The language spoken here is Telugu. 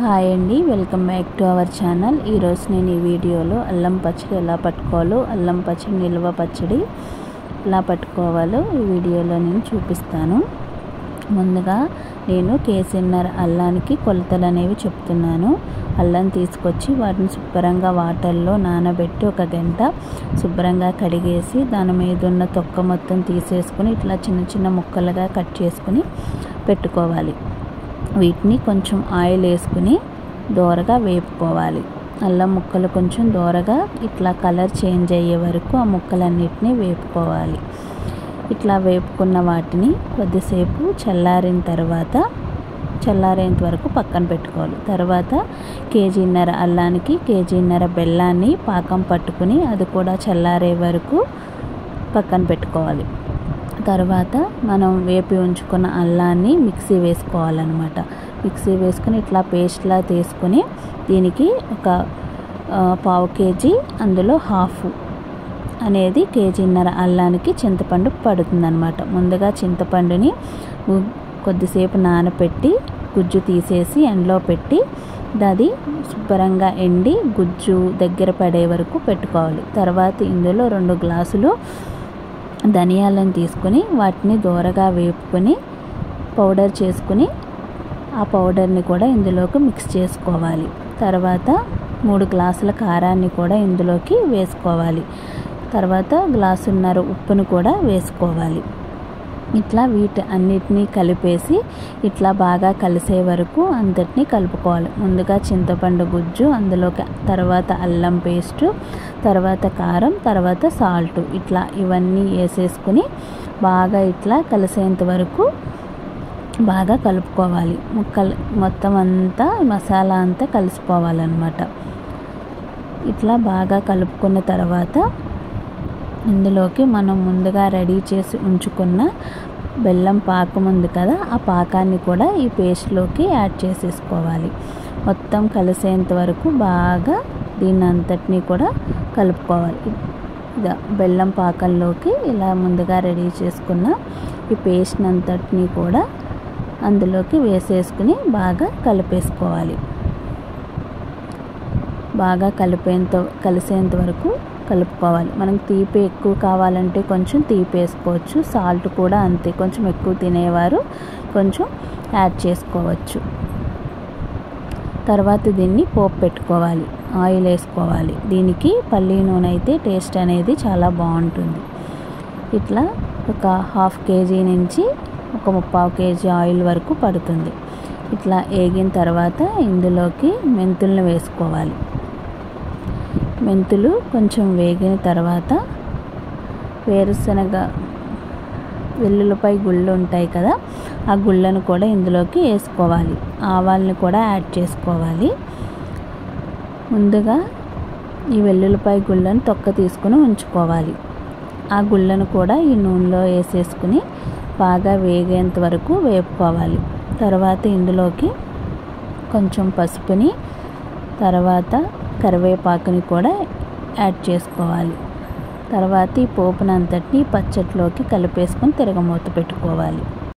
హాయ్ అండి welcome back to our channel. ఈరోజు నేను ఈ వీడియోలో అల్లం పచ్చడి ఎలా పట్టుకోవాలో అల్లం పచ్చడి నిల్వ పచ్చడి ఎలా పట్టుకోవాలో ఈ వీడియోలో నేను చూపిస్తాను. ముందుగా నేను కేసీఆర్ అల్లానికి కొలతలు అనేవి చెప్తున్నాను. అల్లం తీసుకొచ్చి వాటిని శుభ్రంగా వాటర్లో నానబెట్టి ఒక గంట శుభ్రంగా కడిగేసి దాని మీద ఉన్న తొక్క మొత్తం తీసేసుకుని ఇట్లా చిన్న చిన్న ముక్కలుగా కట్ చేసుకుని పెట్టుకోవాలి. వీటిని కొంచెం ఆయిల్ వేసుకుని దోరగా వేపుకోవాలి. అల్లం ముక్కలు కొంచెం దోరగా ఇట్లా కలర్ చేంజ్ అయ్యే వరకు ఆ ముక్కలన్నిటిని వేపుకోవాలి. ఇట్లా వేపుకున్న వాటిని కొద్దిసేపు చల్లారిన తర్వాత చల్లారేంత వరకు పక్కన పెట్టుకోవాలి. తర్వాత కేజీన్నర అల్లానికి కేజీన్నర బెల్లాన్ని పాకం పట్టుకుని అది కూడా చల్లారే వరకు పక్కన పెట్టుకోవాలి. తర్వాత మనం వేపి ఉంచుకున్న అల్లాన్ని మిక్సీ వేసుకోవాలన్నమాట. మిక్సీ వేసుకుని ఇట్లా పేస్ట్లా తీసుకుని దీనికి ఒక పావు కేజీ అందులో హాఫ్ అనేది కేజీన్నర అల్లానికి చింతపండు పడుతుందన్నమాట. ముందుగా చింతపండుని కొద్దిసేపు నానపెట్టి గుజ్జు తీసేసి ఎండలో పెట్టి అది శుభ్రంగా ఎండి గుజ్జు దగ్గర పడే వరకు పెట్టుకోవాలి. తర్వాత ఇందులో రెండు గ్లాసులు ధనియాలను తీసుకుని వాటిని దూరగా వేపుకొని పౌడర్ చేసుకుని ఆ పౌడర్ని కూడా ఇందులోకి మిక్స్ చేసుకోవాలి. తర్వాత మూడు గ్లాసుల కారాన్ని కూడా ఇందులోకి వేసుకోవాలి. తర్వాత గ్లాసున్నర ఉప్పును కూడా వేసుకోవాలి. ఇట్లా వీటి అన్నిటినీ కలిపేసి ఇట్లా బాగా కలిసే వరకు అంతటినీ కలుపుకోవాలి. ముందుగా చింతపండు గుజ్జు అందులోకి తర్వాత అల్లం పేస్టు తర్వాత కారం తర్వాత సాల్ట్. ఇట్లా ఇవన్నీ వేసేసుకుని బాగా ఇట్లా కలిసేంత వరకు బాగా కలుపుకోవాలి. ముక్కలు మొత్తం అంతా మసాలా అంతా కలిసిపోవాలన్నమాట. ఇట్లా బాగా కలుపుకున్న తర్వాత ఇందులోకి మనం ముందుగా రెడీ చేసి ఉంచుకున్న బెల్లం పాకం ఉంది కదా ఆ పాకాన్ని కూడా ఈ పేస్ట్లోకి యాడ్ చేసేసుకోవాలి. మొత్తం కలిసేంత వరకు బాగా దీన్ని అంతటినీ కూడా కలుపుకోవాలి. ఇదా బెల్లం పాకంలోకి ఇలా ముందుగా రెడీ చేసుకున్న ఈ పేస్ట్ అంతటినీ కూడా అందులోకి వేసేసుకుని బాగా కలిపేసుకోవాలి. బాగా కలిపేంత కలిసేంత వరకు కలుపుకోవాలి. మనకు తీపి ఎక్కువ కావాలంటే కొంచెం తీపి వేసుకోవచ్చు. సాల్ట్ కూడా అంతే. కొంచెం ఎక్కువ తినేవారు కొంచెం యాడ్ చేసుకోవచ్చు. తర్వాత దీన్ని పోపు పెట్టుకోవాలి. ఆయిల్ వేసుకోవాలి. దీనికి పల్లి నూనె అయితే టేస్ట్ అనేది చాలా బాగుంటుంది. ఇట్లా ఒక హాఫ్ కేజీ నుంచి ఒక ముప్పావు కేజీ ఆయిల్ వరకు పడుతుంది. ఇట్లా వేగిన తర్వాత ఇందులోకి మెంతులను వేసుకోవాలి. మెంతులు కొంచెం వేగిన తర్వాత వేరుశనగ వెల్లుల్లిపై గుళ్ళు ఉంటాయి కదా ఆ గుళ్ళను కూడా ఇందులోకి వేసుకోవాలి. ఆవాల్ని కూడా యాడ్ చేసుకోవాలి. ముందుగా ఈ వెల్లుల్లిపై గుళ్ళను తొక్క తీసుకుని ఉంచుకోవాలి. ఆ గుళ్ళను కూడా ఈ నూనెలో వేసేసుకుని బాగా వేగేంత వరకు వేపుకోవాలి. తర్వాత ఇందులోకి కొంచెం పసుపుని తర్వాత కరివేపాకుని కూడా యాడ్ చేసుకోవాలి. తర్వాత ఈ పోపునంతటిని పచ్చట్లోకి కలిపేసుకొని తిరగమూత పెట్టుకోవాలి.